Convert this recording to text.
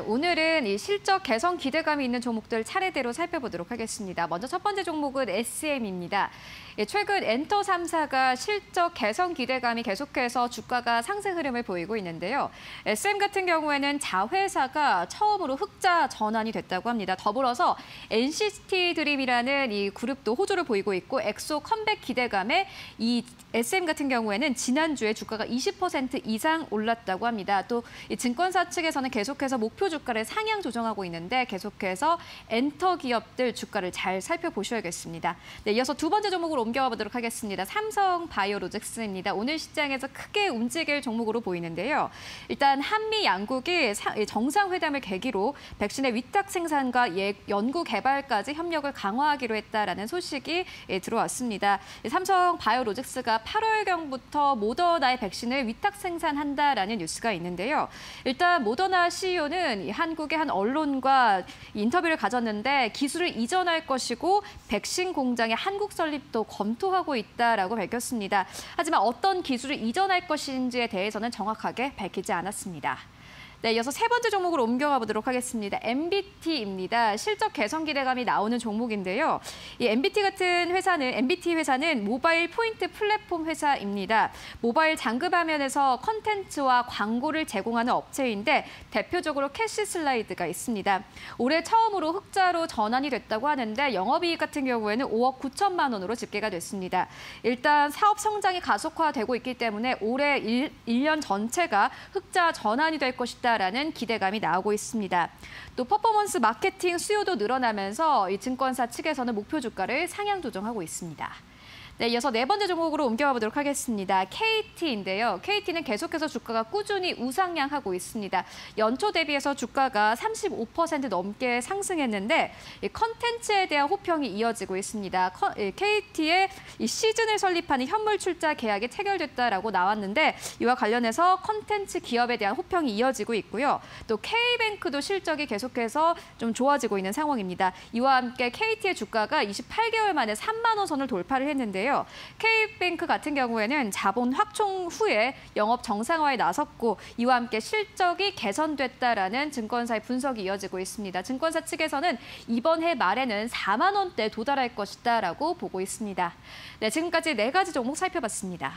오늘은 이 실적 개선 기대감이 있는 종목들 차례대로 살펴보도록 하겠습니다. 먼저 첫 번째 종목은 SM입니다. 예, 최근 엔터 3사가 실적 개선 기대감이 계속해서 주가가 상승 흐름을 보이고 있는데요. SM 같은 경우에는 자회사가 처음으로 흑자 전환이 됐다고 합니다. 더불어서 NCT 드림이라는 이 그룹도 호조를 보이고 있고 엑소 컴백 기대감에 이 SM 같은 경우에는 지난주에 주가가 20% 이상 올랐다고 합니다. 또 증권사 측에서는 계속해서 목표 주가를 상향 조정하고 있는데 계속해서 엔터 기업들 주가를 잘 살펴보셔야겠습니다. 네, 이어서 두 번째 종목으로 옮겨가 보도록 하겠습니다. 삼성 바이오로직스입니다. 오늘 시장에서 크게 움직일 종목으로 보이는데요. 일단 한미 양국이 정상회담을 계기로 백신의 위탁 생산과 예, 연구 개발까지 협력을 강화하기로 했다라는 소식이 예, 들어왔습니다. 삼성 바이오로직스가 8월경부터 모더나의 백신을 위탁 생산한다라는 뉴스가 있는데요. 일단 모더나 CEO는 한국의 한 언론과 인터뷰를 가졌는데 기술을 이전할 것이고 백신 공장의 한국 설립도 검토하고 있다라고 밝혔습니다. 하지만 어떤 기술을 이전할 것인지에 대해서는 정확하게 밝히지 않았습니다. 네, 이어서 세 번째 종목으로 옮겨가 보도록 하겠습니다. MBT입니다. 실적 개선 기대감이 나오는 종목인데요. 이 MBT 같은 회사는 MBT 회사는 모바일 포인트 플랫폼 회사입니다. 모바일 장급 화면에서 컨텐츠와 광고를 제공하는 업체인데 대표적으로 캐시 슬라이드가 있습니다. 올해 처음으로 흑자로 전환이 됐다고 하는데 영업이익 같은 경우에는 5억 9천만 원으로 집계가 됐습니다. 일단 사업 성장이 가속화되고 있기 때문에 올해 1, 1년 전체가 흑자 전환이 될 것이다. 있다라는 기대감이 나오고 있습니다. 또 퍼포먼스 마케팅 수요도 늘어나면서 이 증권사 측에서는 목표 주가를 상향 조정하고 있습니다. 네, 이어서 네 번째 종목으로 옮겨가 보도록 하겠습니다. KT인데요. KT는 계속해서 주가가 꾸준히 우상향하고 있습니다. 연초 대비해서 주가가 35% 넘게 상승했는데 이 컨텐츠에 대한 호평이 이어지고 있습니다. KT의 이 시즌을 설립하는 현물 출자 계약이 체결됐다라고 나왔는데 이와 관련해서 컨텐츠 기업에 대한 호평이 이어지고 있고요. 또 K뱅크도 실적이 계속해서 좀 좋아지고 있는 상황입니다. 이와 함께 KT의 주가가 28개월 만에 3만 원 선을 돌파를 했는데 있는데요. K뱅크 같은 경우에는 자본 확충 후에 영업 정상화에 나섰고 이와 함께 실적이 개선됐다라는 증권사의 분석이 이어지고 있습니다. 증권사 측에서는 이번 해 말에는 4만 원대 도달할 것이다라고 보고 있습니다. 네, 지금까지 네 가지 종목 살펴봤습니다.